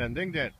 landing that